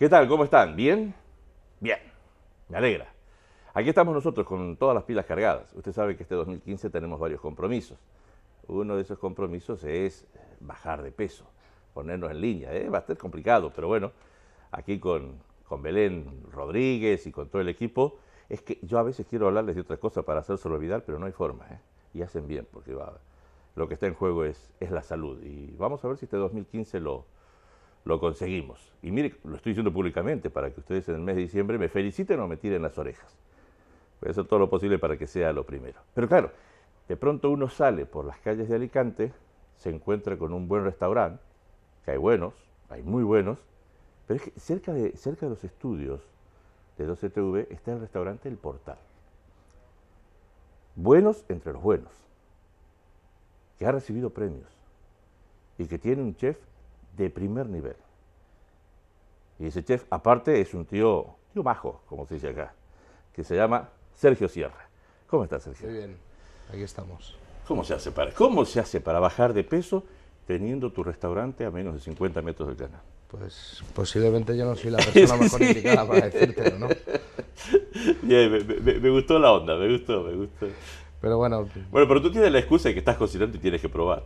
¿Qué tal? ¿Cómo están? ¿Bien? Bien. Me alegra. Aquí estamos nosotros con todas las pilas cargadas. Usted sabe que este 2015 tenemos varios compromisos. Uno de esos compromisos es bajar de peso, ponernos en línea. ¿eh? Va a ser complicado, pero bueno, aquí con, con Belén Rodríguez y con todo el equipo, es que yo a veces quiero hablarles de otra cosa para hacérselo olvidar, pero no hay forma. ¿eh? Y hacen bien, porque va, lo que está en juego es, es la salud. Y vamos a ver si este 2015 lo, lo conseguimos. Y mire, lo estoy diciendo públicamente para que ustedes en el mes de diciembre me feliciten o me tiren las orejas. Voy a hacer todo lo posible para que sea lo primero. Pero claro, de pronto uno sale por las calles de Alicante, se encuentra con un buen restaurante, que hay buenos, hay muy buenos, pero es que cerca de, cerca de los estudios de 12TV está el restaurante El Portal. Buenos entre los buenos, que ha recibido premios y que tiene un chef de primer nivel. Y ese chef, aparte, es un tío, tío majo, como se dice acá, que se llama Sergio Sierra. ¿Cómo estás, Sergio? Muy bien, aquí estamos. ¿Cómo se hace para, cómo se hace para bajar de peso teniendo tu restaurante a menos de 50 metros del canal? Pues posiblemente yo no soy la persona mejor Sí. indicada para decírtelo, ¿no? Bien, me, me- me gustó la onda, me gustó, me gustó. Pero bueno, Bueno, pero tú tienes la excusa de que estás cocinando y tienes que probar.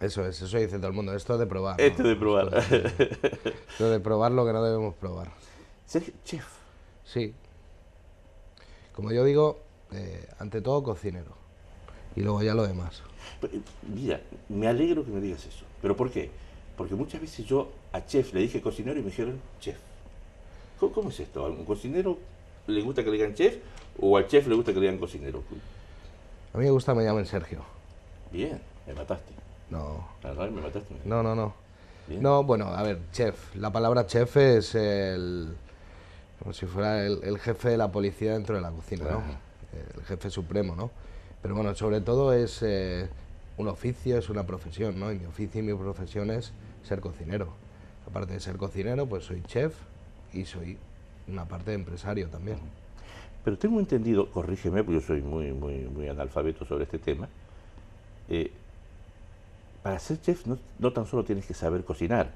Eso es, eso dice todo el mundo. Esto de probar. ¿no? Este de probar. Esto de probar lo que no debemos probar. Sergio, chef. Sí. Como yo digo, eh, ante todo cocinero. Y luego ya lo demás. Pero, Mira, me alegro que me digas eso. ¿Pero por qué? Porque muchas veces yo a chef le dije cocinero y me dijeron chef. ¿Cómo, cómo es esto? ¿A un cocinero le gusta que le digan chef o al chef le gusta que le digan cocinero? A mí me gusta que me llamen Sergio. Bien, me mataste. No, me mataste. no, no, no. Bien. No, bueno, a ver, chef. La palabra chef es el. como si fuera el, el jefe de la policía dentro de la cocina, ¿no? El jefe supremo, ¿no? Pero bueno, sobre todo es eh, un oficio, es una profesión, ¿no? Y mi oficio y mi profesión es ser cocinero. Aparte de ser cocinero, pues soy chef y soy una parte de empresario también. Pero tengo entendido, corrígeme, porque yo soy muy, muy, muy analfabeto sobre este tema. eh, para ser chef no, no tan solo tienes que saber cocinar,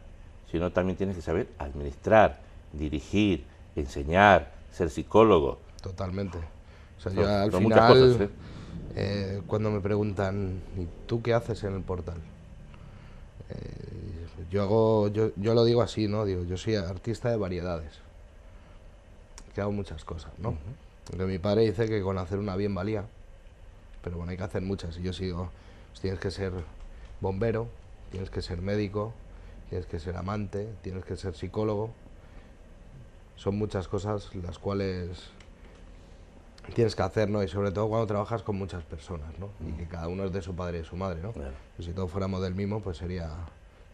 sino también tienes que saber administrar, dirigir, enseñar, ser psicólogo. Totalmente. O sea, Son- al final, cosas, ¿eh? eh, cuando me preguntan, ¿y tú qué haces en el portal? Eh, yo hago, yo, yo lo digo así, ¿no? Digo, yo soy artista de variedades. Que hago muchas cosas, ¿no? Porque mi padre dice que con hacer una bien valía. Pero bueno, hay que hacer muchas. Y yo sigo, pues tienes que ser bombero, tienes que ser médico, tienes que ser amante, tienes que ser psicólogo. Son muchas cosas las cuales tienes que hacer, ¿no? Y sobre todo cuando trabajas con muchas personas, ¿no? Y que cada uno es de su padre y de su madre, ¿no? Claro. Y si todos fuéramos del mismo, pues sería,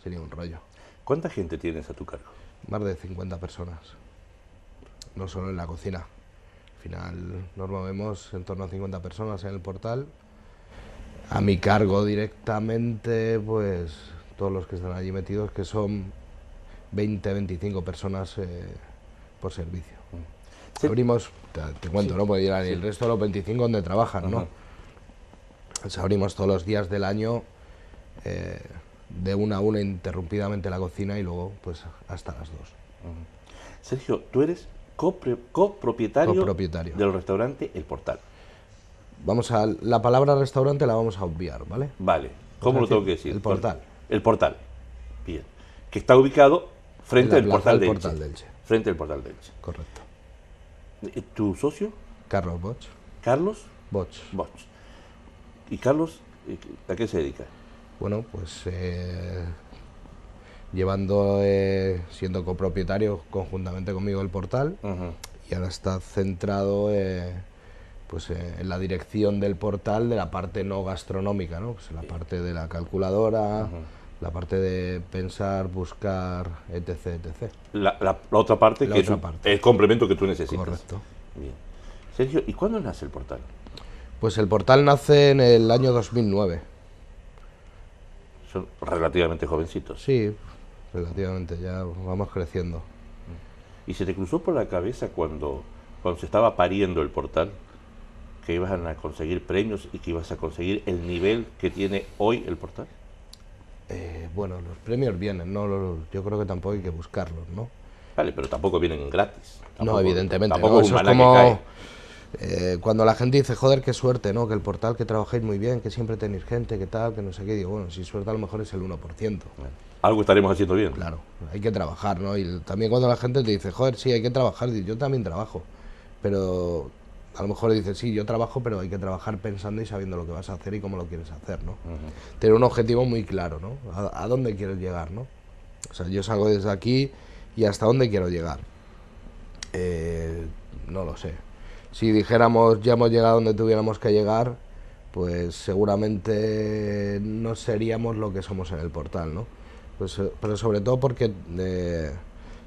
sería un rollo. ¿Cuánta gente tienes a tu cargo? Más de 50 personas. No solo en la cocina. Al final nos movemos en torno a 50 personas en el portal. A mi cargo directamente, pues todos los que están allí metidos, que son 20, 25 personas eh, por servicio. Sí. Abrimos, te, te cuento, ¿no? Porque dirán, ¿y el resto de los 25 donde trabajan, ¿no? Pues abrimos todos los días del año eh, de una a una interrumpidamente la cocina y luego pues hasta las dos. Sergio, tú eres copropietario, Copropietario. del restaurante El Portal. Vamos a la palabra restaurante la vamos a obviar, ¿vale? Vale, ¿cómo lo tengo que decir? el portal. El portal. Bien. Que está ubicado frente al portal, del de portal de Elche. Frente al portal de Elche. Correcto. ¿Tu socio? Carlos Boch. Carlos Boch. Boch. ¿Y Carlos eh, a qué se dedica? Bueno, pues eh, llevando, eh, siendo copropietario conjuntamente conmigo del portal y ahora está centrado eh, pues eh, en la dirección del portal de la parte no gastronómica, ¿no? Pues la parte de la calculadora, la parte de pensar, buscar, etc, etc. La, la- la otra parte La que es otra un- parte. el complemento que tú necesitas. Correcto. Bien. Sergio, ¿y cuándo nace el portal? Pues el portal nace en el año 2009. Son relativamente jovencitos. Sí, relativamente, ya vamos creciendo. ¿Y se te cruzó por la cabeza cuando, cuando se estaba pariendo el portal que iban a conseguir premios y que ibas a conseguir el nivel que tiene hoy el portal? Eh, bueno, los premios vienen, ¿no? Los- yo creo que tampoco hay que buscarlos, ¿no? Vale, pero tampoco vienen gratis. no, evidentemente. Tampoco Eso es como eh, cuando la gente dice, joder, qué suerte, ¿no? Que el portal que trabajáis muy bien, que siempre tenéis gente, que tal, que no sé qué. Digo, bueno, si suerte a lo mejor es el 1%. Algo estaremos haciendo bien. Claro, hay que trabajar, ¿no? Y también cuando la gente te dice, joder, sí, hay que trabajar, yo también trabajo. Pero a lo mejor dices, sí, yo trabajo, pero hay que trabajar pensando y sabiendo lo que vas a hacer y cómo lo quieres hacer, ¿no? Tener un objetivo muy claro, ¿no? A, dónde quieres llegar, ¿no? O sea, yo salgo desde aquí y hasta dónde quiero llegar. Eh, no lo sé. Si dijéramos ya hemos llegado donde tuviéramos que llegar, pues seguramente no seríamos lo que somos en el portal, ¿no? Pues, eh, pero sobre todo porque eh,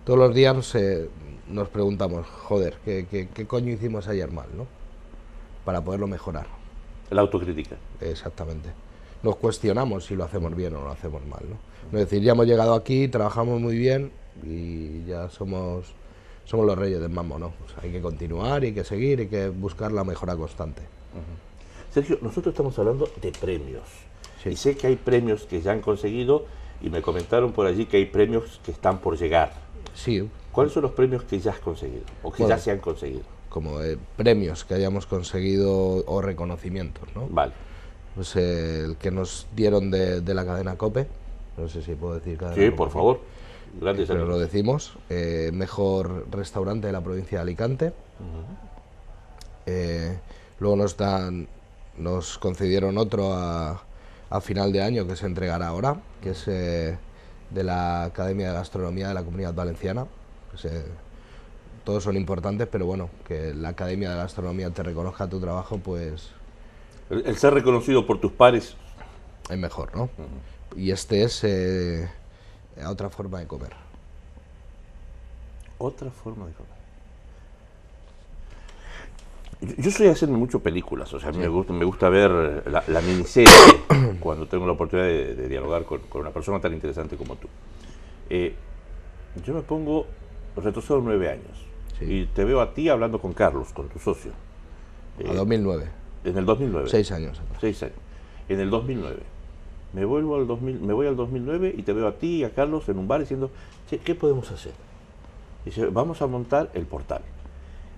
todos los días nos preguntamos, joder, ¿qué, ¿qué, coño hicimos ayer mal, ¿no? Para poderlo mejorar. La autocrítica. Exactamente. Nos cuestionamos si lo hacemos bien o no lo hacemos mal, ¿no? Es decir, ya hemos llegado aquí, trabajamos muy bien y ya somos, somos los reyes del mambo, ¿no? hay que continuar, hay que seguir, hay que buscar la mejora constante. Sergio, nosotros estamos hablando de premios. Y sé que hay premios que ya han conseguido y me comentaron por allí que hay premios que están por llegar. Sí. ¿Cuáles son los premios que ya has conseguido o que ya se han conseguido? Como eh, premios que hayamos conseguido o reconocimientos, ¿no? Vale. Pues eh, el que nos dieron de, la cadena COPE, no sé si puedo decir cadena Sí, por favor. Gracias. Pero lo decimos. Eh, mejor restaurante de la provincia de Alicante. luego nos dan, nos concedieron otro a, a final de año que se entregará ahora, que es de la Academia de Gastronomía de la Comunidad Valenciana. Todos son importantes, pero bueno, que la Academia de Gastronomía te reconozca tu trabajo, pues... El, ser reconocido por tus pares... Es mejor, ¿no? Y este es eh, otra forma de comer. Otra forma de comer. Yo soy haciendo mucho películas, o sea, me, gusta, me gusta ver la, miniserie cuando tengo la oportunidad de, dialogar con, una persona tan interesante como tú. Eh, yo me pongo, retrocedo nueve años y te veo a ti hablando con Carlos, con tu socio. a 2009. Eh, en el 2009. Seis años. Seis años. En el 2009. Me vuelvo al 2000, me voy al 2009 y te veo a ti y a Carlos en un bar diciendo, ¿qué podemos hacer? Dice, vamos a montar el portal.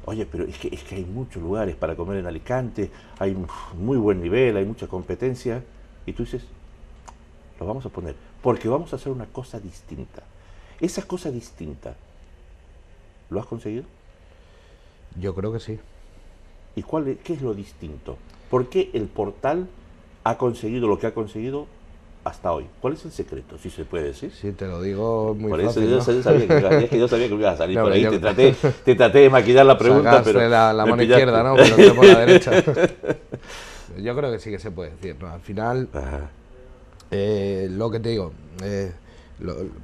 Oye, pero es que, es que hay muchos lugares para comer en Alicante, hay muy buen nivel, hay mucha competencia. Y tú dices, lo vamos a poner, porque vamos a hacer una cosa distinta. Esa cosa distinta, ¿lo has conseguido? Yo creo que sí. ¿Y cuál qué es lo distinto? ¿Por qué el portal ha conseguido lo que ha conseguido hasta hoy. ¿Cuál es el secreto, si se puede decir? Sí, te lo digo muy por fácil. Eso yo, sabía que, yo sabía que ibas a salir por ahí. Te, traté, te, traté, de maquillar la pregunta, pero. la, la mano izquierda, ¿no? Pero por la derecha. yo creo que sí que se puede decir, ¿no? Al final, eh, lo que te digo, eh,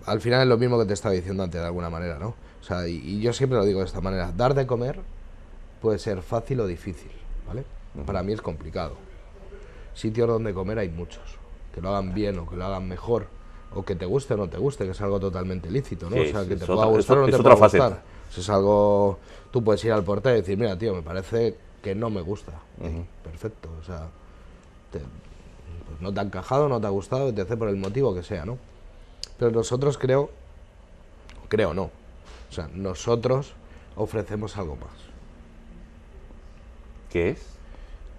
al final es lo mismo que te estaba diciendo antes, de alguna manera, ¿no? O sea, y, y, yo siempre lo digo de esta manera: dar de comer puede ser fácil o difícil, ¿vale? Para mí es complicado. Sitios donde comer hay muchos que lo hagan bien o que lo hagan mejor, o que te guste o no te guste, que es algo totalmente lícito, ¿no? o sea, que te pueda gustar o no te pueda gustar. es algo, tú puedes ir al portal y decir, mira, tío, me parece que no me gusta. Perfecto, o sea, pues no te ha encajado, no te ha gustado, te hace por el motivo que sea, ¿no? Pero nosotros creo, creo no, o sea, nosotros ofrecemos algo más. ¿Qué es?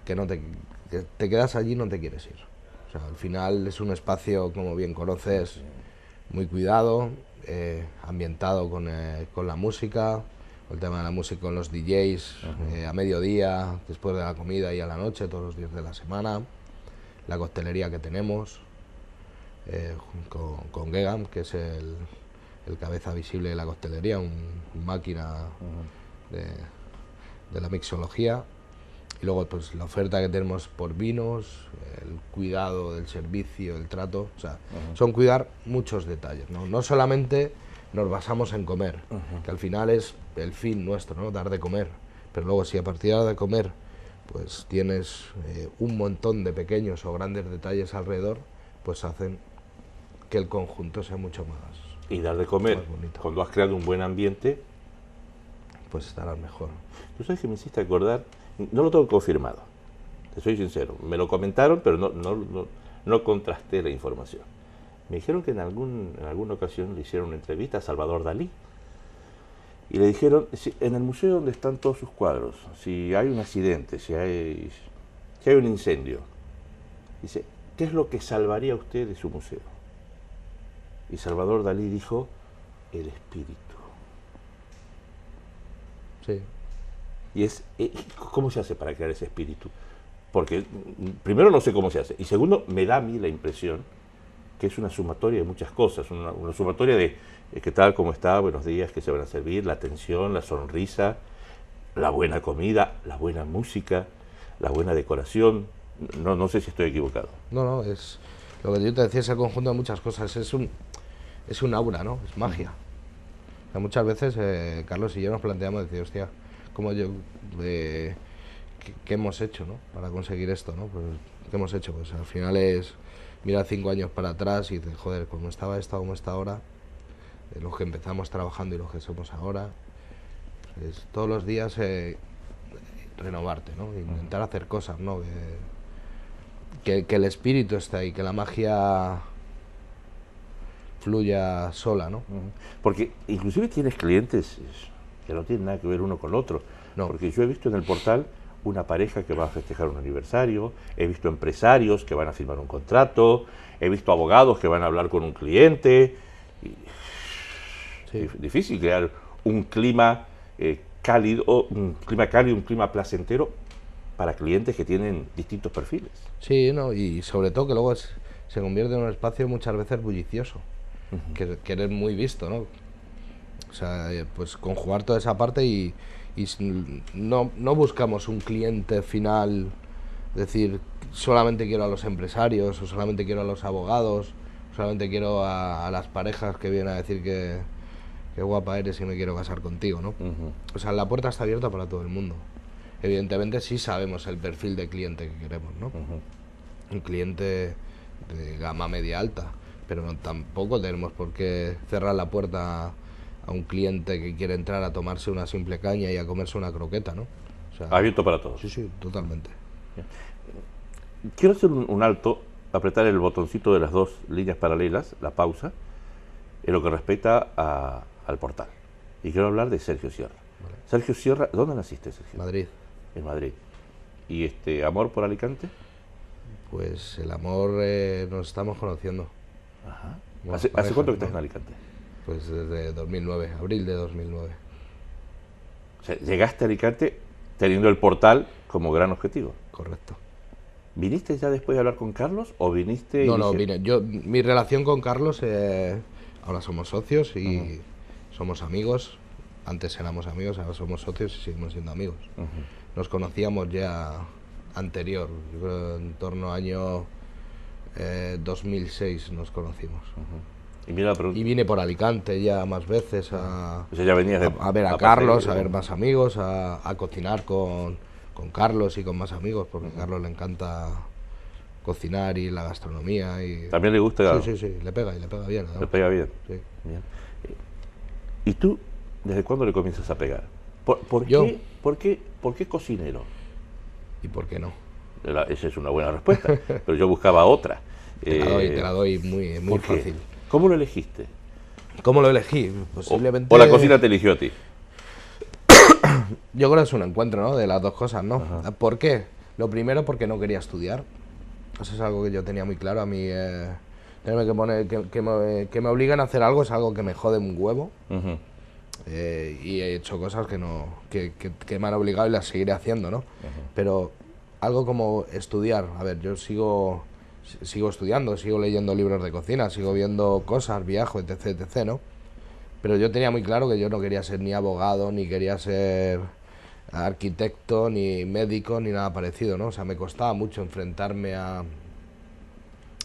Que no te, que te quedas allí y no te quieres ir al final es un espacio, como bien conoces, muy cuidado, eh, ambientado eh, con, la música, el tema de la música con los DJs, eh, a mediodía, después de la comida y a la noche, todos los días de la semana, la coctelería que tenemos, con, con Gegam, que es el, cabeza visible de la coctelería, un, máquina de la mixología y luego pues la oferta que tenemos por vinos, el cuidado del servicio, el trato, o sea, son cuidar muchos detalles, ¿no? No solamente nos basamos en comer, que al final es el fin nuestro, ¿no? Dar de comer, pero luego si a partir de comer pues tienes eh, un montón de pequeños o grandes detalles alrededor, pues hacen que el conjunto sea mucho más. Y dar de comer, cuando has creado un buen ambiente, pues estarás mejor. Tú sabes que me hiciste acordar no lo tengo confirmado, te soy sincero. Me lo comentaron, pero no, no, no, contrasté la información. Me dijeron que en, algún, en alguna ocasión le hicieron una entrevista a Salvador Dalí. y le dijeron, si- en el museo donde están todos sus cuadros, si hay un accidente, si hay, si hay un incendio, dice, ¿qué es lo que salvaría a usted de su museo? Y Salvador Dalí dijo, el espíritu. Sí. Y es, eh, ¿cómo se hace para crear ese espíritu? Porque mm, primero no sé cómo se hace, y segundo, me da a mí la impresión que es una sumatoria de muchas cosas, una, una sumatoria de eh, qué tal, cómo está, buenos días, qué se van a servir, la atención, la sonrisa, la buena comida, la buena música, la buena decoración. No, no sé si estoy equivocado. No, no, es lo que yo te decía es el conjunto de muchas cosas, es un es un aura, ¿no? Es magia. Muchas veces eh, Carlos y yo nos planteamos decir, hostia, ¿cómo yo eh, ¿qué, hemos hecho, ¿no? Para conseguir esto, ¿no? Pues ¿qué hemos hecho? Pues al final es mirar cinco años para atrás y dices, joder, cómo estaba esto, cómo está ahora, eh, los que empezamos trabajando y los que somos ahora, es todos los días renovarte, ¿no? Intentar hacer cosas, ¿no? Que, que el espíritu está ahí, que la magia fluya sola, ¿no? Porque inclusive tienes clientes es, que no tienen nada que ver uno con otro. No. Porque yo he visto en el portal una pareja que va a festejar un aniversario, he visto empresarios que van a firmar un contrato, he visto abogados que van a hablar con un cliente. Sí. Difícil crear un clima eh, cálido, un clima cálido, un clima placentero para clientes que tienen distintos perfiles. Sí, ¿no? Y sobre todo que luego es- se convierte en un espacio muchas veces bullicioso, que, que eres muy visto, ¿no? O sea, eh, pues conjugar toda esa parte y, y no, no buscamos un cliente final, decir, solamente quiero a los empresarios, o solamente quiero a los abogados, solamente quiero a, a las parejas que vienen a decir que, que guapa eres y me quiero casar contigo, ¿no? Ujú. O sea, la puerta está abierta para todo el mundo. Evidentemente sí sabemos el perfil de cliente que queremos, ¿no? Ujú. Un cliente de gama media alta, pero no, tampoco tenemos por qué cerrar la puerta a un cliente que quiere entrar a tomarse una simple caña y a comerse una croqueta, ¿no? O sea, Abierto para todos. sí, sí, totalmente. Quiero hacer un, un alto, apretar el botoncito de las dos líneas paralelas, la pausa, en lo que respecta a- al portal. Y quiero hablar de Sergio Sierra. Sergio Sierra, ¿dónde naciste, Sergio? Madrid, En Madrid. ¿Y este amor por Alicante? pues el amor eh, nos estamos conociendo. Ajá. ¿Hace, pareja, hace cuánto que ¿no? estás en Alicante? Pues desde 2009, abril de 2009. O sea, llegaste a Alicante teniendo el portal como gran objetivo. Correcto. ¿Viniste ya después de hablar con Carlos o viniste... y No, no, vine. Yo, mi relación con Carlos, eh, ahora somos socios y somos amigos. Antes éramos amigos, ahora somos socios y seguimos siendo amigos. Nos conocíamos ya anterior, yo creo en torno al año eh, 2006 nos conocimos. Y mira la pregunta. Y vine por Alicante ya más veces a, O sea, ya venías de- a, a ver a, a Carlos, a ver más amigos, a, a cocinar con, con Carlos y con más amigos, porque a Carlos le encanta cocinar y la gastronomía. Y, También le gusta... Sí, sí, sí, le pega y le pega bien. Le pega bien. Sí. Bien. Eh, ¿Y tú, desde cuándo le comienzas a pegar? ¿Por, por Yo. qué, por, qué, ¿Por qué cocinero? ¿Y por qué no? La- esa es una buena respuesta, pero yo buscaba otra. Te la doy, Eh, te la doy muy, muy ¿por qué? fácil. ¿Cómo lo elegiste? ¿Cómo lo elegí? O, Posiblemente. o la cocina te eligió a ti? Yo creo que es un encuentro, ¿no? De las dos cosas, ¿no? ¿Por qué? Lo primero, porque no quería estudiar. Eso es algo que yo tenía muy claro. A mí, eh, tenerme que, poner, que, que me, que me obligan a hacer algo es algo que me jode un huevo. Eh, y he hecho cosas que, no, que, que- que me han obligado y las seguiré haciendo, ¿no? Pero algo como estudiar. A ver, yo sigo, sigo estudiando, sigo leyendo libros de cocina, sigo viendo cosas, viajo, etc, etc, ¿no? Pero yo tenía muy claro que yo no quería ser ni abogado, ni quería ser arquitecto, ni médico, ni nada parecido, ¿no? O sea, me costaba mucho enfrentarme a,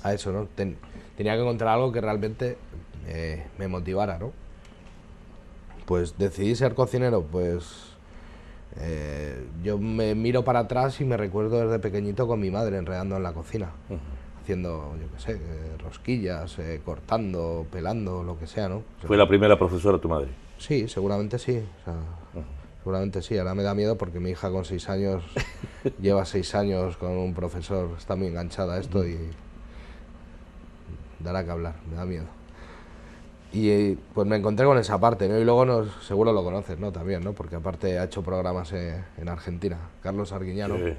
a eso, ¿no? Ten- tenía que encontrar algo que realmente eh, me motivara, ¿no? Pues decidí ser cocinero, pues eh, yo me miro para atrás y me recuerdo desde pequeñito con mi madre enredando en la cocina, haciendo, yo qué sé, eh, rosquillas, eh, cortando, pelando, lo que sea, ¿no? O sea, Fue la primera profesora tu madre. Sí, seguramente sí. o sea, Seguramente sí. Ahora me da miedo porque mi hija con seis años lleva seis años con un profesor, está muy enganchada a esto y dará que hablar, me da miedo. Y pues me encontré con esa parte, ¿no? Y luego nos, seguro lo conoces, ¿no? También, ¿no? Porque aparte ha hecho programas eh, en Argentina. Carlos Arguiñano. Sí.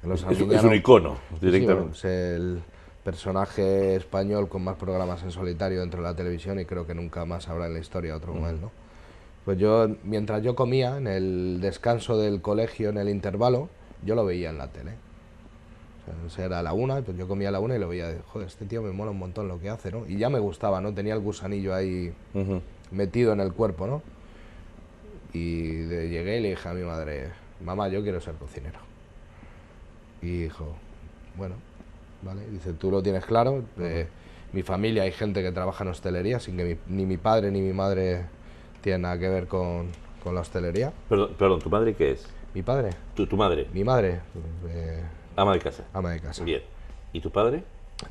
Carlos Es, un icono, sí, directamente. bueno, es el personaje español con más programas en solitario dentro de la televisión y creo que nunca más habrá en la historia otro como él, ¿no? Pues yo, mientras yo comía, en el descanso del colegio, en el intervalo, yo lo veía en la tele. O sea, era la una, pues yo comía a la una y lo veía, de, joder, este tío me mola un montón lo que hace, ¿no? Y ya me gustaba, ¿no? Tenía el gusanillo ahí metido en el cuerpo, ¿no? Y de- llegué y le dije a mi madre, mamá, yo quiero ser cocinero. Y dijo, bueno, vale. Dice, tú lo tienes claro. eh, mi familia hay gente que trabaja en hostelería, sin que mi- ni mi padre ni mi madre tienen nada que ver con, con la hostelería. Perdón, perdón, ¿tu madre qué es? Mi padre, Tu, tu madre, mi madre, eh, ama de casa. ama de casa, Bien. ¿Y tu padre?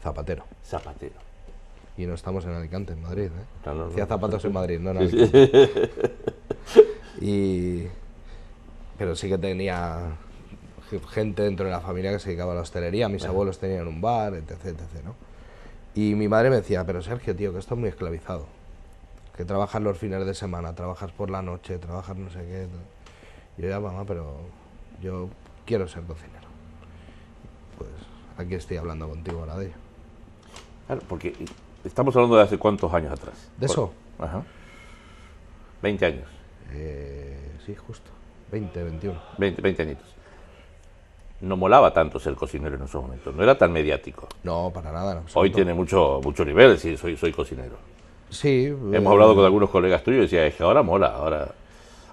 zapatero. Zapatero. Y no estamos en Alicante, en Madrid. ¿eh? No, no, no. Hacía zapatos en Madrid, no en Alicante. Y... Pero sí que tenía ge- gente dentro de la familia que se dedicaba a la hostelería, mis abuelos tenían un bar, etc, etc, ¿no? Y mi madre me decía, pero Sergio, tío, que esto es muy esclavizado. Que trabajas los fines de semana, trabajas por la noche, trabajas no sé qué. Y yo ya, mamá, pero yo quiero ser cocinero. Pues aquí estoy hablando contigo ahora de ello. Claro, porque estamos hablando de hace cuántos años atrás. ¿De eso? Ajá. 20 años. Eh, sí, justo. 20, 21. 20, 20 añitos. No molaba tanto ser cocinero en esos momentos. No era tan mediático. No, para nada. Hoy tiene mucho, mucho nivel si soy, soy cocinero. Sí. Hemos eh, hablado con algunos colegas tuyos y decía, es que ahora mola, ahora,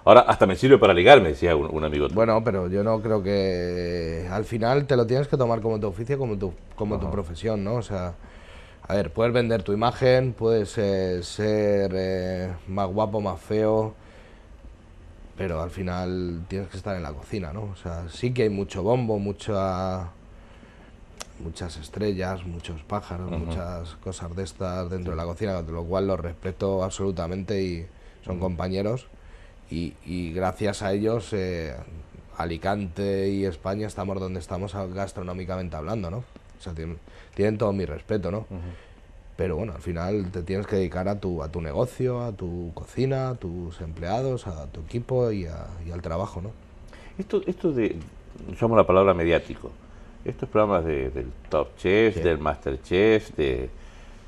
ahora hasta me sirve para ligarme, decía un, un amigo. Bueno, pero yo no creo que al final te lo tienes que tomar como tu oficio, como tu, como tu profesión, ¿no? O sea, a ver, puedes vender tu imagen, puedes eh, ser eh, más guapo, más feo, pero al final tienes que estar en la cocina, ¿no? O sea, sí que hay mucho bombo, mucha muchas estrellas, muchos pájaros, muchas cosas de estas dentro de la cocina, de lo cual los respeto absolutamente y son compañeros. Y, y gracias a ellos, eh, Alicante y España estamos donde estamos gastronómicamente hablando, ¿no? O sea, tienen, tienen todo mi respeto, ¿no? Pero bueno, al final te tienes que dedicar a tu, a tu negocio, a tu cocina, a tus empleados, a tu equipo y, a- y al trabajo, ¿no? Esto, esto de, usamos la palabra mediático, estos programas de- del Top Chef, Sí. del Master Chef, de,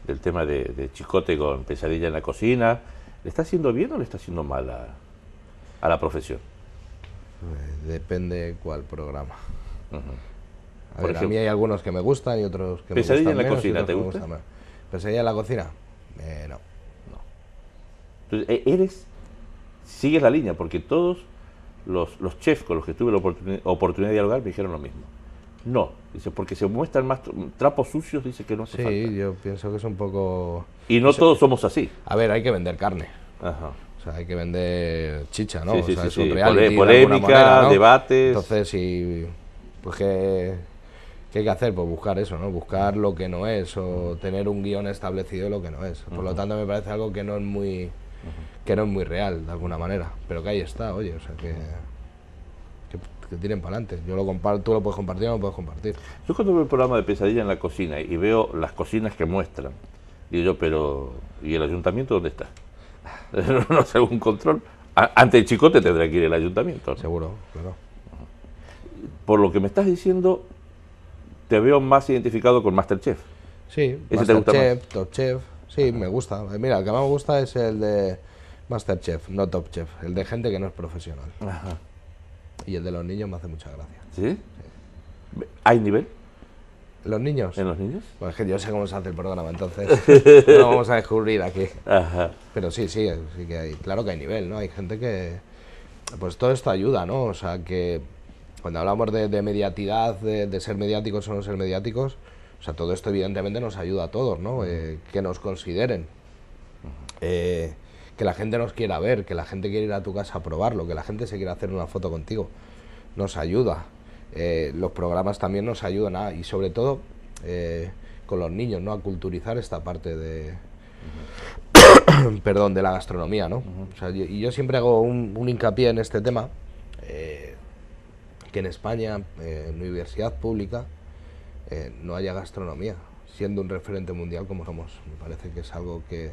del tema de, de Chicote con Pesadilla en la cocina, ¿le está haciendo bien o le está haciendo mal a, a la profesión? Eh, depende cuál programa. Ujú. A Por ver, a ejemplo. mí hay algunos que me gustan y otros que ¿Pesadilla me en gustan la menos y cocina te gusta? más. ¿Pesadilla en la cocina? Eh, no. Entonces, e- eres, sigues la línea, porque todos los, los chefs con los que tuve la oportuni- oportunidad de dialogar me dijeron lo mismo. No, dice, porque se muestran más tr- trapos sucios, dice que no hace Sí, falta. yo pienso que es un poco... Y no todos somos así. A ver, hay que vender carne. Ajá. O sea, hay que vender chicha, ¿no? Sí, o sí, sea, sí, es un reality de polémica, manera, ¿no? debates. Entonces, y, pues, ¿qué, qué hay que hacer? Pues buscar eso, ¿no? Buscar lo que no es o tener un guion establecido de lo que no es. Por lo tanto, me parece algo que no es muy que no es muy real, de alguna manera. Pero que ahí está, oye, o sea, que, que, que tiren para adelante. Yo lo comparto, tú lo puedes compartir o no lo puedes compartir. Yo cuando veo el programa de Pesadilla en la cocina y veo las cocinas que muestran, digo yo, pero ¿y el ayuntamiento dónde está? no sé, algún control. Ante el chicote tendrá que ir el ayuntamiento. ¿no? Seguro, claro. Por lo que me estás diciendo, te veo más identificado con Masterchef. Sí, ¿Ese te gusta Masterchef, Top Chef. Sí, me gusta. Mira, el que más me gusta es el de Masterchef, no Top Chef. El de gente que no es profesional. Ajá. Y el de los niños me hace mucha gracia. ¿Sí? ¿Hay nivel ¿Los niños? en los niños? Pues es que yo sé cómo se hace el programa, entonces no lo vamos a descubrir aquí. Ajá. Pero sí, sí, sí que hay, claro que hay nivel, ¿no? Hay gente que, pues todo esto ayuda, ¿no? O sea, que cuando hablamos de, de mediatidad, de, de ser mediáticos o no ser mediáticos, o sea, todo esto evidentemente nos ayuda a todos, ¿no? Eh, que nos consideren, eh, que la gente nos quiera ver, que la gente quiera ir a tu casa a probarlo, que la gente se quiera hacer una foto contigo, nos ayuda. Eh, los programas también nos ayudan a, y sobre todo eh, con los niños, ¿no? A culturizar esta parte de, perdón, de la gastronomía, ¿no? O sea, yo- y yo siempre hago un, un hincapié en este tema, eh, que en España, eh, en universidad pública, eh, no haya gastronomía. Siendo un referente mundial como somos. Me parece que es algo que,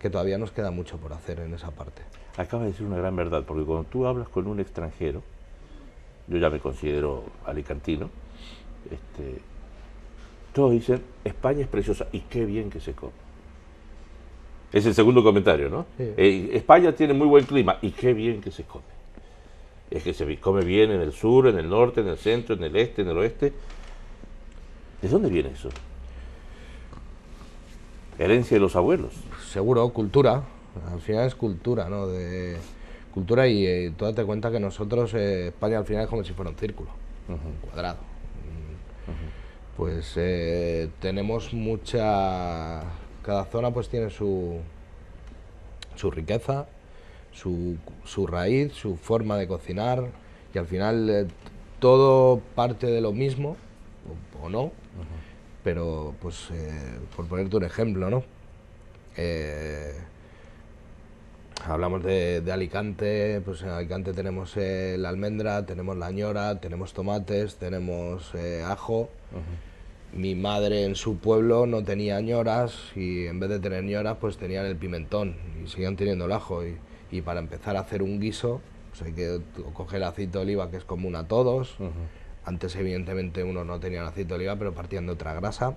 que todavía nos queda mucho por hacer en esa parte. Acabas de decir una gran verdad, porque cuando tú hablas con un extranjero, yo ya me considero alicantino, este, todos dicen, España es preciosa y qué bien que se come. Es el segundo comentario, ¿no? Sí. Eh, España tiene muy buen clima y qué bien que se come. Es que se come bien en el sur, en el norte, en el centro, en el este, en el oeste. ¿De dónde viene eso? Herencia de los abuelos. Seguro, cultura. Al final es cultura, ¿no? De cultura y eh, tú date cuenta que nosotros, eh, España al final es como si fuera un círculo, un cuadrado. Pues eh, tenemos mucha... Cada zona pues tiene su, su riqueza, su, su raíz, su forma de cocinar y al final eh, todo parte de lo mismo, o, o no, pero pues por ponerte un ejemplo, ¿no? Hablamos de, de Alicante, pues en Alicante tenemos eh, la almendra, tenemos la ñora, tenemos tomates, tenemos eh, ajo. Mi madre en su pueblo no tenía ñoras y en vez de tener ñoras pues tenían el pimentón y seguían teniendo el ajo. Y, y para empezar a hacer un guiso pues hay que coger el aceite de oliva que es común a todos. Antes evidentemente uno no tenía aceite de oliva pero partían de otra grasa.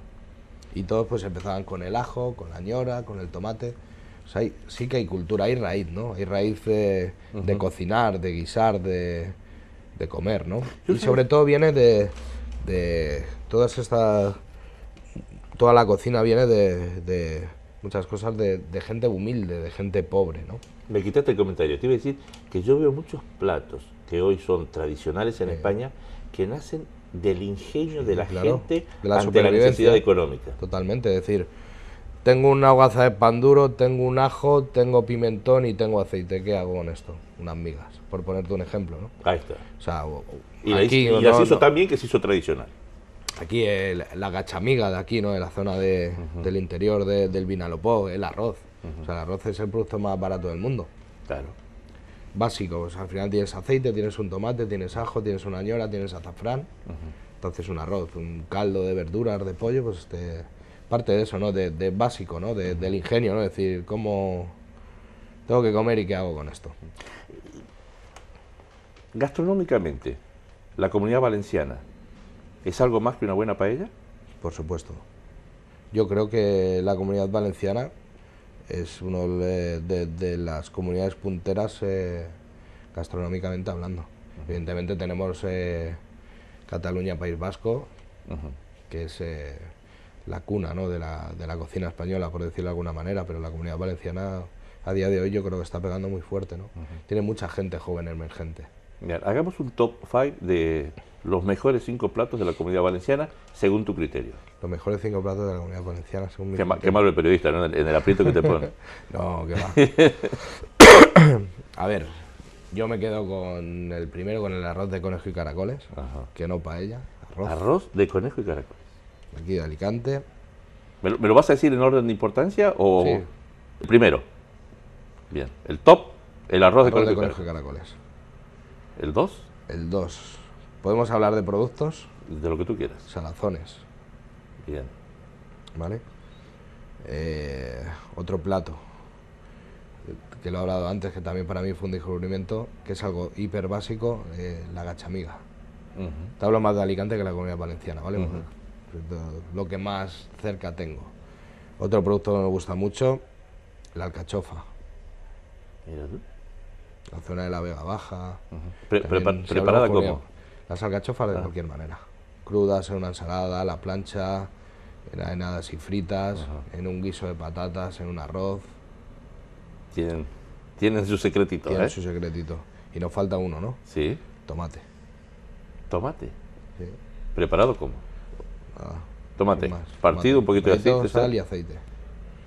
Y todos pues empezaban con el ajo, con la ñora, con el tomate. O sea, hay- sí que hay cultura, hay raíz, ¿no? Hay raíz de, de cocinar, de guisar, de, de comer, ¿no? Y sobre todo viene de, de todas estas... Toda la cocina viene de, de muchas cosas de, de gente humilde, de gente pobre, ¿no? Me quitaste el comentario. Te iba a decir que yo veo muchos platos que hoy son tradicionales en España que nacen del ingenio de la claro, gente de la ante la supervivencia. necesidad económica. Totalmente, es decir, tengo una hogaza de pan duro, tengo un ajo, tengo pimentón y tengo aceite. ¿Qué hago con esto? Unas migas, por ponerte un ejemplo, ¿no? Ahí está. O sea, Y, aquí, y no, las hizo no, bien que se hizo tradicional. aquí el- la gachamiga de aquí, ¿no? De la zona de- del interior de- del Vinalopó, el arroz. O sea, el arroz es el producto más barato del mundo. Claro. Básico, o sea, al final tienes aceite, tienes un tomate, tienes ajo, tienes una ñora, tienes azafrán. Entonces un arroz, un caldo de verduras, de pollo, pues este, parte de eso, ¿no? De, de básico, ¿no? De- del ingenio, ¿no? Es decir, ¿cómo tengo que comer y qué hago con esto? Gastronómicamente, la comunidad valenciana es algo más que una buena paella. Por supuesto. Yo creo que la comunidad valenciana es una de, de- de las comunidades punteras eh, gastronómicamente hablando. Evidentemente tenemos eh, Cataluña, País Vasco, que es eh, la cuna ¿no? de, la, de la cocina española, por decirlo de alguna manera, pero la comunidad valenciana a día de hoy yo creo que está pegando muy fuerte. ¿no? Tiene mucha gente joven emergente. Mira, hagamos un top 5 de los mejores cinco platos de la comunidad valenciana según tu criterio. Los mejores cinco platos de la comunidad valenciana, según mi Qué, criterio. qué malo el periodista, ¿no? En el, en el aprieto que te pone. No, que va. A ver, yo me quedo con el primero, con el arroz de conejo y caracoles, Ajá. que no paella. Arroz, Arroz de conejo y caracoles. Aquí de Alicante. ¿Me lo, me lo vas a decir en orden de importancia o Sí. el primero? Bien. El top, el arroz, de Arroz de conejo y caracoles. El dos, El 2. Podemos hablar de productos, de lo que tú quieras. salazones, Bien. ¿vale? Eh, otro plato, que lo he hablado antes, que también para mí fue un descubrimiento, que es algo hiper básico, eh, la gachamiga. Ujú. Te hablo más de Alicante que la comunidad valenciana, ¿vale? Lo que más cerca tengo. Otro producto que me gusta mucho, la alcachofa. Mira tú. La zona de la Vega Baja. Pre- prepa- ¿Preparada cómo? Las alcachofas de Ah. cualquier manera. Crudas en una ensalada, a la plancha, en arenadas y fritas, en un guiso de patatas, en un arroz. Tienen, tienen su secretito, Tiene ¿eh? su secretito. Y nos falta uno, ¿no? Sí. Tomate. Tomate. Sí. ¿Preparado cómo? Nada, Tomate. más. Partido, un poquito de aceite, sal sal. y aceite.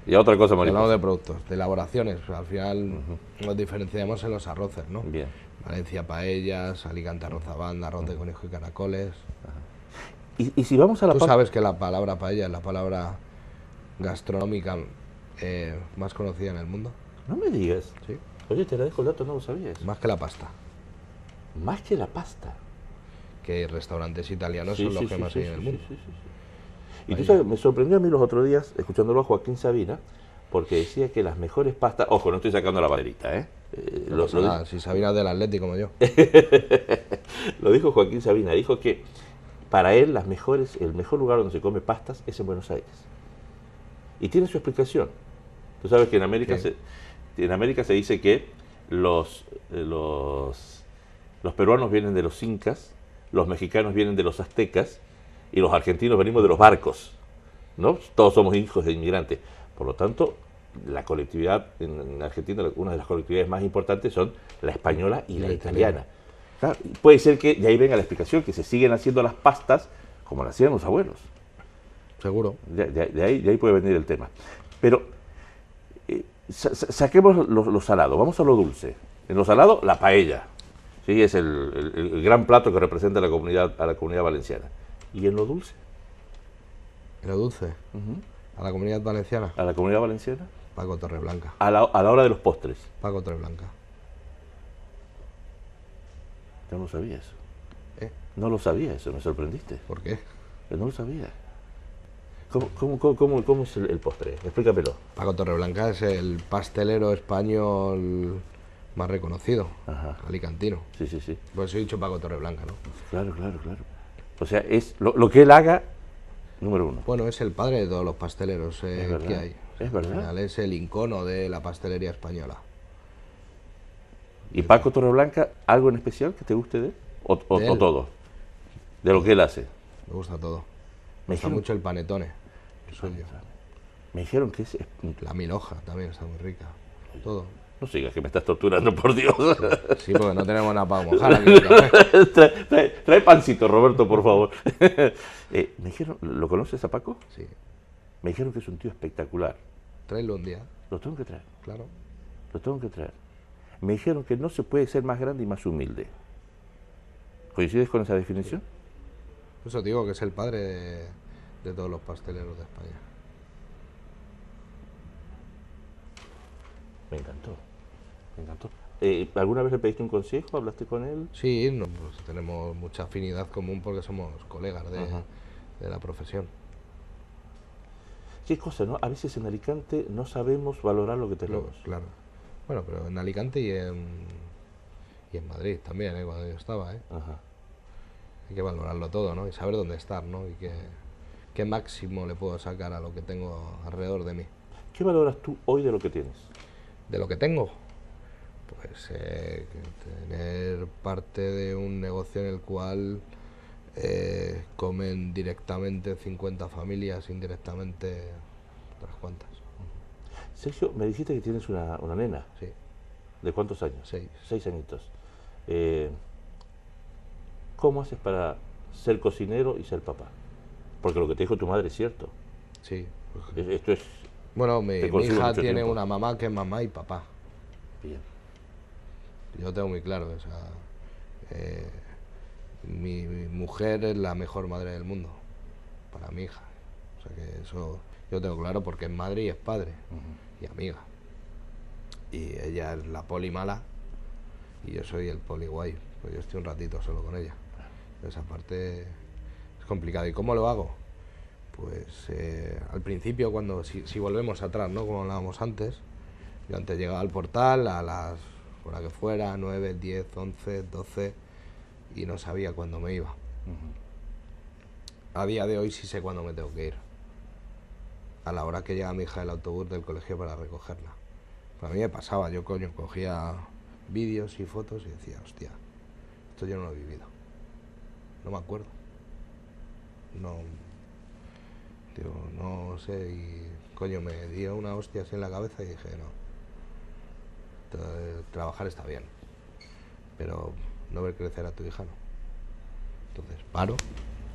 Y otra cosa, Y Hablamos de productos, de elaboraciones. al final nos diferenciamos en los arroces, ¿no? Bien. Valencia paellas, Alicante arroz a banda, arroz de conejo y caracoles. Y, y si vamos a la Tú sabes que la palabra paella es la palabra gastronómica eh, más conocida en el mundo, No me digas. ¿sí? Oye, te la dejo el dato, no lo sabías. Más que la pasta, Más que la pasta. Que restaurantes italianos Sí, son los sí, que más hay en el mundo. Y tú sabes, me sorprendió a mí los otros días, escuchándolo a Joaquín Sabina, porque decía que las mejores pastas, ojo, no estoy sacando la banderita, ¿eh? Eh, No lo- pasa lo nada, si Sabina es del Atlético como yo. Lo dijo Joaquín Sabina, dijo que para él las mejores, el mejor lugar donde se come pastas es en Buenos Aires. Y tiene su explicación. Tú sabes que en América, se, en América se dice que los, eh, los, los peruanos vienen de los incas, los mexicanos vienen de los aztecas y los argentinos venimos de los barcos. ¿no? Todos somos hijos de inmigrantes. Por lo tanto, la colectividad en, en Argentina, una de las colectividades más importantes son la española y la la italiana. Claro, puede ser que, y ahí venga la explicación, que se siguen haciendo las pastas como las hacían los abuelos. Seguro. De, de- de ahí, de ahí puede venir el tema. Pero eh, sa- sa- saquemos lo, lo salado, vamos a lo dulce. En lo salado, la paella. ¿Sí? Es el, el- el gran plato que representa a la comunidad, a la comunidad valenciana. ¿Y en lo dulce? Y lo dulce. A la comunidad valenciana, ¿A la comunidad valenciana? Paco Torreblanca. A la, a la hora de los postres. Paco Torreblanca. Yo no sabía eso. ¿Eh? No lo sabía eso, me sorprendiste. ¿Por qué? Yo no lo sabía. ¿Cómo, cómo, cómo, cómo- cómo es el, el postre? Explícamelo. Paco Torreblanca es el pastelero español más reconocido, Ajá. alicantino. Sí, sí, sí. Por eso he dicho Paco Torreblanca, ¿no? Claro, claro, claro. O sea, es lo, lo que él haga, número uno. Bueno, es el padre de todos los pasteleros eh, verdad, que hay. es verdad. Al final es el icono de la pastelería española. ¿Y Paco Torreblanca, algo en especial que te guste de él? ¿O, o- De o él. todo? De lo que él hace. Me gusta todo. Me gusta mucho el panetone, el me dijeron que es... es- La milhoja también está muy rica. Todo. No sigas que me estás torturando, por Dios. Sí, porque no tenemos nada para mojar aquí trae, trae- trae pancito, Roberto, por favor. Eh, me dijeron, ¿lo conoces a Paco? Sí. Me dijeron que es un tío espectacular. Tráelo un día, Lo tengo que traer. claro. Lo tengo que traer. Me dijeron que no se puede ser más grande y más humilde. ¿Coincides con esa definición? Por eso digo que es el padre de, de todos los pasteleros de España. Me encantó. Me encantó. Eh, ¿Alguna vez le pediste un consejo? ¿Hablaste con él? Sí, no, pues tenemos mucha afinidad común porque somos colegas de, la profesión. Qué cosa, ¿no? A veces en Alicante no sabemos valorar lo que Lo- tenemos. claro. Bueno, pero en Alicante y en, y en Madrid también, ¿eh? cuando yo estaba. ¿eh? Ajá. Hay que valorarlo todo, ¿no? Y saber dónde estar, ¿no? Y qué, qué máximo le puedo sacar a lo que tengo alrededor de mí. ¿Qué valoras tú hoy de lo que tienes? De lo que tengo, pues eh, tener parte de un negocio en el cual eh, comen directamente 50 familias, indirectamente otras cuantas. Sergio, me dijiste que tienes una, una nena. Sí, ¿De cuántos años? Seis. Seis añitos. Eh, ¿Cómo haces para ser cocinero y ser papá? Porque lo que te dijo tu madre es cierto. sí. Es- Esto es Bueno, mi, hija tiene tiempo. una mamá que es mamá y papá. bien. Yo lo tengo muy claro. O sea, eh, mi, mi mujer es la mejor madre del mundo para mi hija. O sea que eso yo lo tengo claro porque es madre y es padre y amiga. Y ella es la poli mala y yo soy el poli guay. Pues yo estoy un ratito solo con ella. Esa parte es complicado. ¿Y cómo lo hago? Pues eh, al principio, cuando si, si volvemos atrás, ¿no? Como hablábamos antes, yo antes llegaba al portal a las, por la que fuera, 9, 10, 11, 12, y no sabía cuándo me iba. A día de hoy sí sé cuándo me tengo que ir. A la hora que llega mi hija del autobús del colegio para recogerla. Para mí me pasaba, yo coño cogía vídeos y fotos y decía, hostia, esto yo no lo he vivido. No me acuerdo. No. Digo, no sé, y coño, me dio una hostia así en la cabeza y dije, no. Tra- Trabajar está bien, pero no ver crecer a tu hija no. Entonces paro,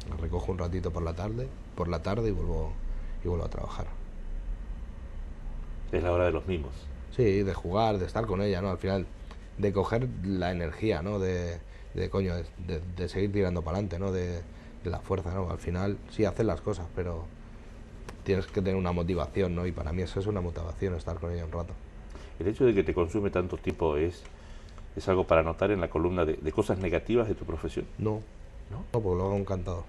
la recojo un ratito por la tarde, por la tarde y vuelvo y vuelvo a trabajar. Es la hora de los mimos. Sí, de jugar, de estar con ella, ¿no? Al final, de coger la energía, ¿no? De, de coño, de, de- seguir tirando para adelante, ¿no? De, de la fuerza, ¿no? Al final, sí, haces las cosas, pero tienes que tener una motivación, ¿no? Y para mí eso es una motivación, estar con ella un rato. El hecho de que te consume tanto tiempo es, es algo para anotar en la columna de, de cosas negativas de tu profesión. No, ¿No? no, porque lo hago encantado.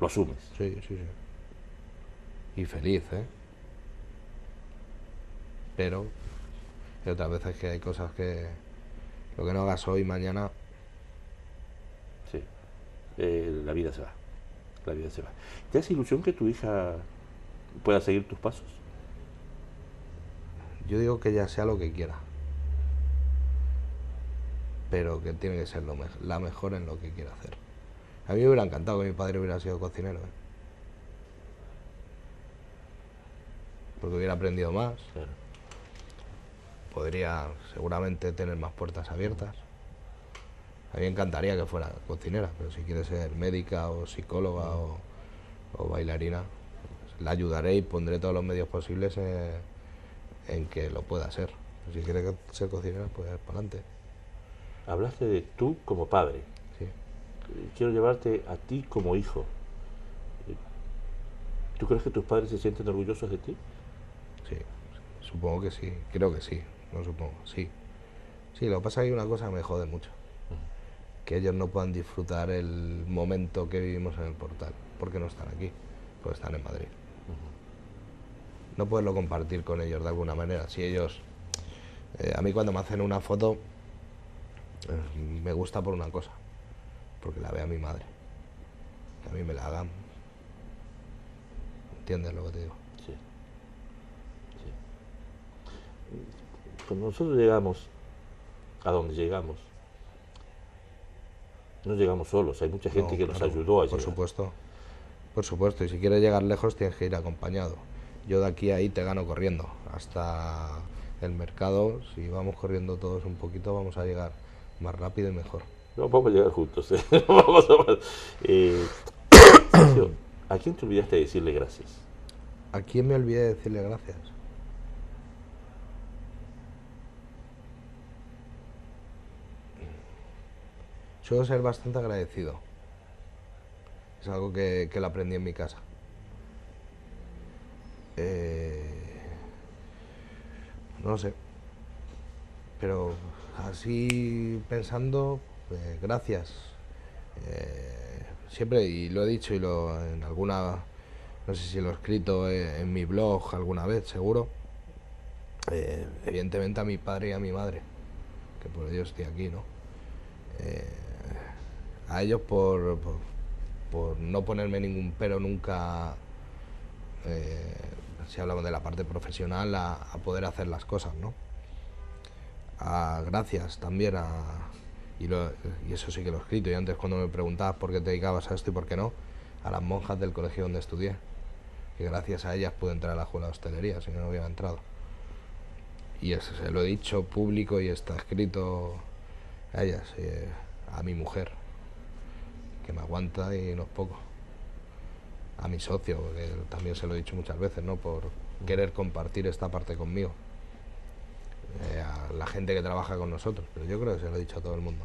Lo asumes. Sí, sí, sí. Y feliz, ¿eh? Pero hay otras veces que hay cosas que lo que no hagas hoy, mañana, Sí. Eh, la vida se va. La vida se va. ¿Te hace ilusión que tu hija pueda seguir tus pasos? Yo digo que ella sea lo que quiera. Pero que tiene que ser lo mej- la mejor en lo que quiera hacer. A mí me hubiera encantado que mi padre hubiera sido cocinero, ¿eh? Porque hubiera aprendido más, Claro. podría seguramente tener más puertas abiertas. A mí me encantaría que fuera cocinera, pero si quiere ser médica o psicóloga o, o bailarina, la ayudaré y pondré todos los medios posibles eh, en que lo pueda ser. Si quiere que- ser cocinera, pues para adelante. Hablaste de tú como padre. Sí. Quiero llevarte a ti como hijo. ¿Tú crees que tus padres se sienten orgullosos de ti? Sí, supongo que sí, creo que sí, no supongo, sí. Sí, lo que pasa es que hay una cosa que me jode mucho. Que ellos no puedan disfrutar el momento que vivimos en el portal, porque no están aquí, porque están en Madrid. No poderlo compartir con ellos de alguna manera. Si ellos, eh, a mí cuando me hacen una foto, eh, me gusta por una cosa, porque la vea mi madre. Que a mí me la hagan. ¿Entiendes lo que te digo? Sí. Sí. Cuando nosotros llegamos a donde llegamos, no llegamos solos, hay mucha gente No, que nos ayudó a Por llegar. supuesto. Por supuesto. Y si quieres llegar lejos tienes que ir acompañado. Yo de aquí a ahí te gano corriendo. Hasta el mercado, si vamos corriendo todos un poquito, vamos a llegar más rápido y mejor. No, vamos a llegar juntos. ¿eh? vamos a... Eh, Sergio, ¿a quién te olvidaste de decirle gracias? ¿A quién me olvidé de decirle gracias? Suelo ser bastante agradecido. Es algo que, que lo aprendí en mi casa. Eh, no sé. Pero así pensando, eh, gracias. Eh, siempre, y lo he dicho y lo en alguna, no sé si lo he escrito eh, en mi blog alguna vez, seguro. Eh, evidentemente a mi padre y a mi madre, que por ellos estoy aquí, ¿no? A ellos por, por, no ponerme ningún pero nunca, si hablamos de la parte profesional, a, poder hacer las cosas, ¿no? A- gracias también a, y eso sí que lo he escrito, y antes cuando me preguntabas por qué te dedicabas a esto y por qué no, a las monjas del colegio donde estudié, que gracias a ellas pude entrar a la escuela de hostelería, si no, no hubiera entrado. Y eso se lo he dicho público y está escrito a ellas, eh, a mi mujer, que me aguanta y no es poco. A mi socio, que también se lo he dicho muchas veces, ¿no? Por querer compartir esta parte conmigo. Eh, a la gente que trabaja con nosotros, pero yo creo que se lo he dicho a todo el mundo.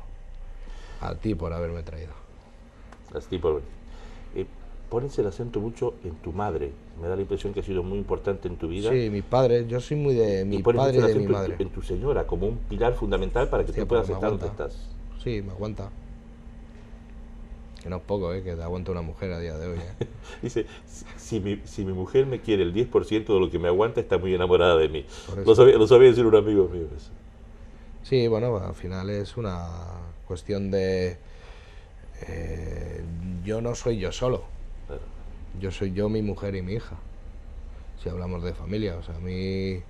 A ti por haberme traído. Así por venir. Eh, pones el acento mucho en tu madre. Me da la impresión que ha sido muy importante en tu vida. Sí, mi padre, yo soy muy de y mi pones padre y mucho el de mi acento en tu- madre. En tu, señora, como un pilar fundamental para que Sí, tú puedas estar donde estás. Sí, me aguanta. Que no es poco, ¿eh? Que te aguanta una mujer a día de hoy, ¿eh? Dice, si, mi, si mi mujer me quiere el 10% de lo que me aguanta, está muy enamorada de mí. Lo sabía, lo sabía decir un amigo mío. eso. Sí, bueno, al final es una cuestión de... eh, yo no soy yo solo. Claro. Yo soy yo, mi mujer y mi hija. Si hablamos de familia, o sea, a mí...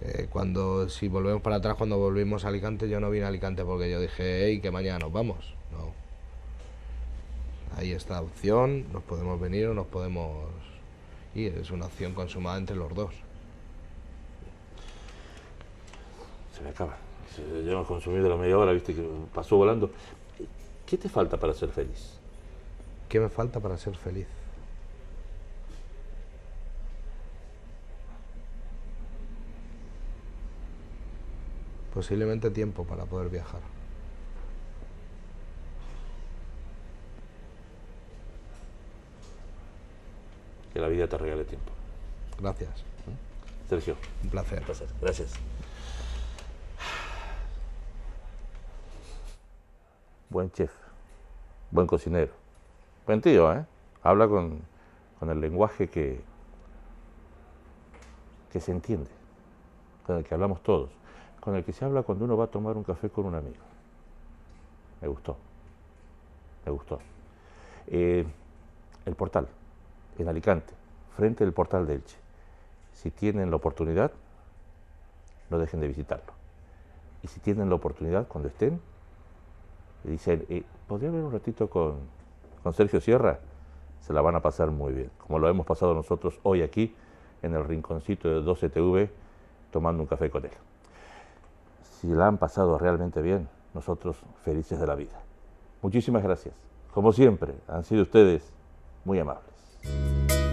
eh, cuando, si volvemos para atrás, cuando volvimos a Alicante, yo no vine a Alicante porque yo dije, hey, que mañana nos vamos. No. Ahí está la opción, nos podemos venir o nos podemos ir. Es una opción consumada entre los dos. Se me acaba. Hemos consumido la media hora, viste que pasó volando. ¿Qué te falta para ser feliz? ¿Qué me falta para ser feliz? Posiblemente tiempo para poder viajar. Que la vida te regale tiempo. Gracias. Sergio, Un placer. un placer. Gracias. Buen chef, buen cocinero, buen tío, ¿eh? Habla con, con el lenguaje que, que se entiende, con el que hablamos todos, con el que se habla cuando uno va a tomar un café con un amigo. Me gustó, me gustó. Eh, el portal, en Alicante, frente del portal de Elche. Si tienen la oportunidad, no dejen de visitarlo. Y si tienen la oportunidad, cuando estén, dicen, eh, ¿podría ver un ratito con, con Sergio Sierra? Se la van a pasar muy bien, como lo hemos pasado nosotros hoy aquí en el rinconcito de 12TV tomando un café con él. Si la han pasado realmente bien, nosotros felices de la vida. Muchísimas gracias. Como siempre, han sido ustedes muy amables. Bye.